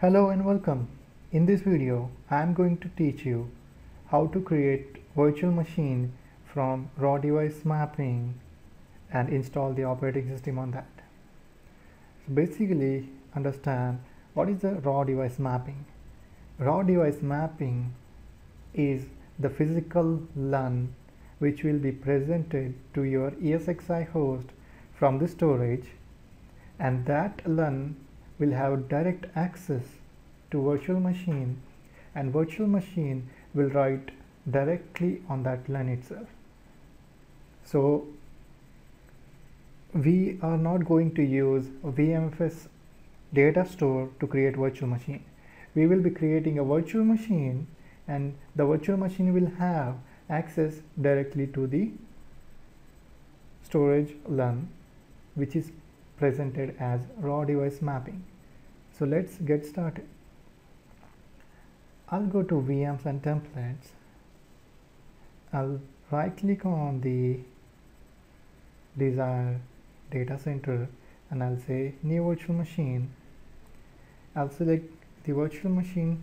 Hello and welcome. In this video, I am going to teach you how to create virtual machine from raw device mapping and install the operating system on that. So basically understand what is the raw device mapping. Raw device mapping is the physical LUN which will be presented to your ESXi host from the storage and that LUN will have direct access to virtual machine and virtual machine will write directly on that LUN itself. So we are not going to use VMFS data store to create virtual machine. We will be creating a virtual machine and the virtual machine will have access directly to the storage LUN which is presented as raw device mapping. So let's get started. I'll go to VMs and templates. I'll right click on the desired data center and I'll say new virtual machine. I'll select the virtual machine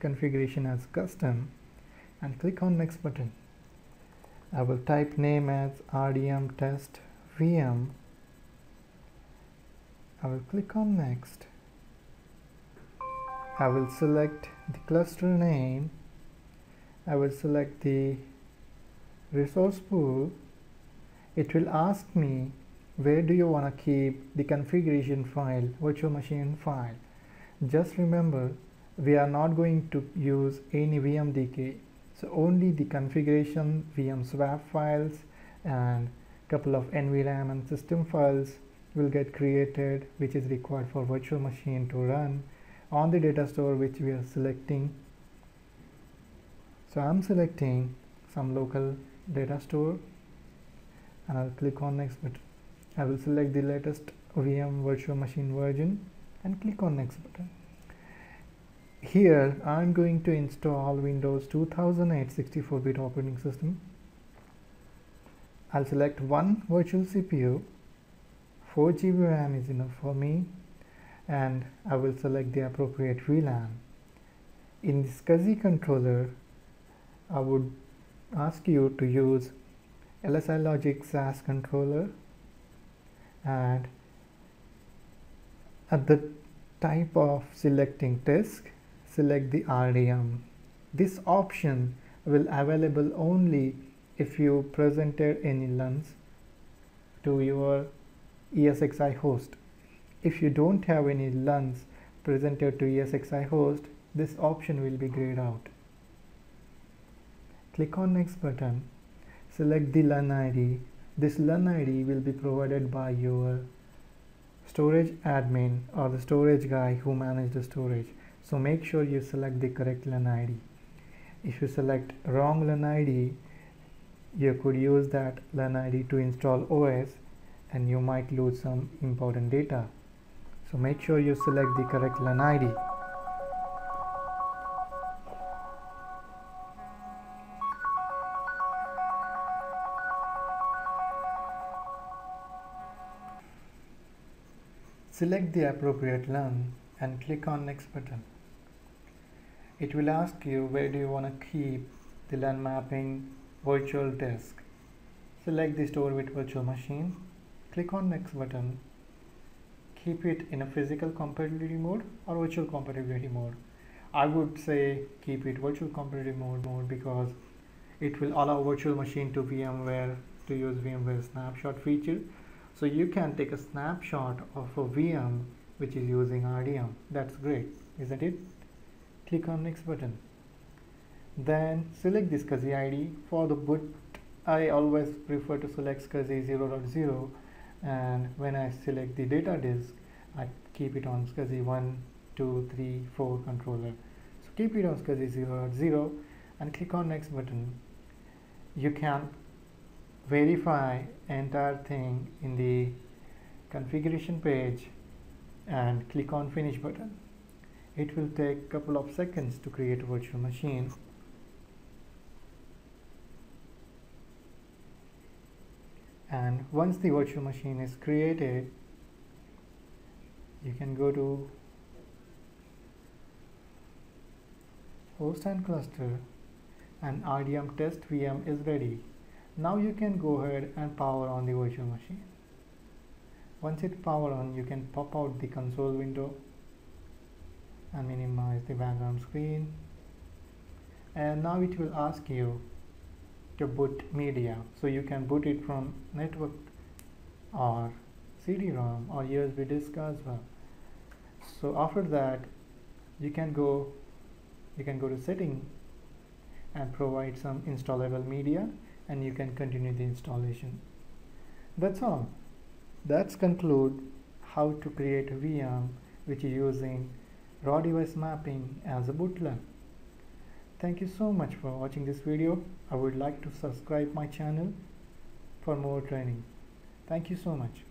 configuration as custom and click on next button. I will type name as RDM test VM. I will click on next. I will select the cluster name. I will select the resource pool. It will ask me where do you want to keep the configuration file virtual machine file? Just remember we are not going to use any VMDK so only the configuration VM swap files and couple of NVRAM and system files will get created which is required for virtual machine to run on the data store which we are selecting. So I'm selecting some local data store and I'll click on next button. I will select the latest VM virtual machine version and click on next button. Here I'm going to install Windows 2008 64-bit operating system. I'll select one virtual CPU 4 GB RAM is enough for me and I will select the appropriate VLAN. In the SCSI controller, I would ask you to use LSI Logic SAS controller and at the type of selecting disk, select the RDM. This option will available only if you presented any LUNs to your ESXi host. If you don't have any LUNs presented to ESXi host, this option will be grayed out. Click on next button, select the LUN ID. This LUN ID will be provided by your storage admin or the storage guy who manage the storage. So make sure you select the correct LUN ID. If you select wrong LUN ID, you could use that LUN ID to install OS and you might lose some important data so make sure you select the correct LUN ID Select the appropriate LUN and click on next button. It will ask you where do you want to keep the LUN mapping virtual disk. Select the store with virtual machine. Click on next button keep it in a physical compatibility mode or virtual compatibility mode. I would say keep it virtual compatibility mode, mode because it will allow virtual machine to VMware to use VMware snapshot feature. So you can take a snapshot of a VM which is using RDM. That's great, isn't it? Click on next button. Then select the SCSI ID. For the boot, I always prefer to select SCSI 0.0 and when I select the data disk I keep it on SCSI 1 2 3 4 controller. So keep it on SCSI 0 0 and click on next button. You can verify entire thing in the configuration page and click on finish button. It will take couple of seconds to create a virtual machine and once the virtual machine is created you can go to host and cluster and RDM test VM is ready. Now you can go ahead and power on the virtual machine. Once it power on, you can pop out the console window and minimize the background screen. And now it will ask you to boot media. So you can boot it from network or CD-ROM or USB disk as well. So after that, you can go you can go to setting and provide some installable media and you can continue the installation that's all that's conclude how to create a VM which is using raw device mapping as a bootleg thank you so much for watching this video. I would like to subscribe my channel for more training. Thank you so much